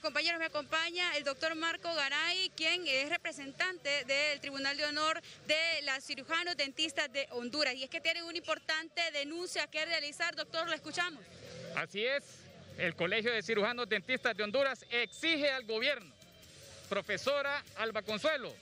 compañeros. Me acompaña el doctor Marco Garay, quien es representante del Tribunal de Honor de las cirujanos dentistas de Honduras. Y es que tienen una importante denuncia que realizar. Doctor, lo escuchamos. Así es. El Colegio de Cirujanos Dentistas de Honduras exige al gobierno, profesora Alba Consuelo,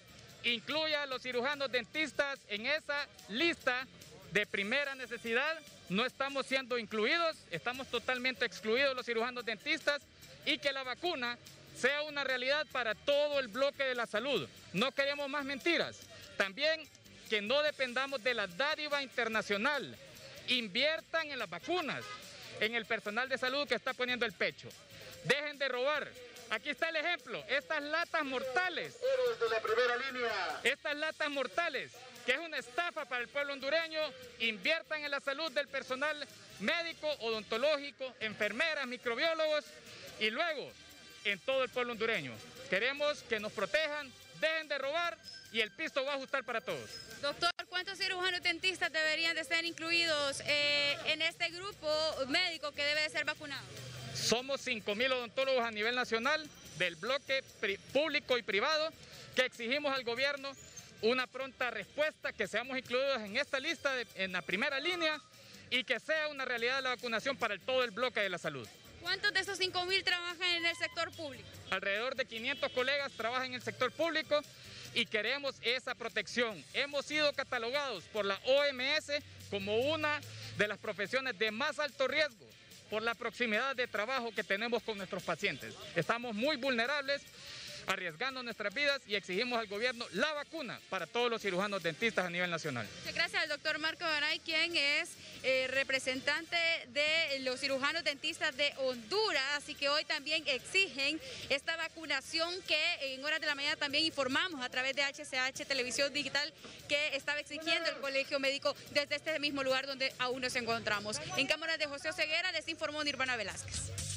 incluya a los cirujanos dentistas en esa lista de primera necesidad. No estamos siendo incluidos, estamos totalmente excluidos los cirujanos dentistas y que la vacuna sea una realidad para todo el bloque de la salud. No queremos más mentiras. También que no dependamos de la dádiva internacional. Inviertan en las vacunas, en el personal de salud que está poniendo el pecho. Dejen de robar. Aquí está el ejemplo. Estas latas mortales. de la primera línea. Estas latas mortales, que es una estafa para el pueblo hondureño, inviertan en la salud del personal médico, odontológico, enfermeras, microbiólogos y luego en todo el pueblo hondureño. Queremos que nos protejan, dejen de robar y el piso va a ajustar para todos. Doctor, ¿cuántos cirujanos dentistas deberían de ser incluidos eh, en este grupo médico que debe de ser vacunado? Somos 5.000 odontólogos a nivel nacional del bloque público y privado que exigimos al gobierno una pronta respuesta, que seamos incluidos en esta lista en la primera línea y que sea una realidad la vacunación para todo el bloque de la salud. ¿Cuántos de esos 5.000 trabajan en el sector público? Alrededor de 500 colegas trabajan en el sector público y queremos esa protección. Hemos sido catalogados por la OMS como una de las profesiones de más alto riesgo por la proximidad de trabajo que tenemos con nuestros pacientes. Estamos muy vulnerables arriesgando nuestras vidas y exigimos al gobierno la vacuna para todos los cirujanos dentistas a nivel nacional. gracias al doctor Marco Baray, quien es eh, representante de los cirujanos dentistas de Honduras, así que hoy también exigen esta vacunación que en horas de la mañana también informamos a través de HCH Televisión Digital que estaba exigiendo el Colegio Médico desde este mismo lugar donde aún nos encontramos. En cámara de José Ceguera les informó Nirvana Velázquez.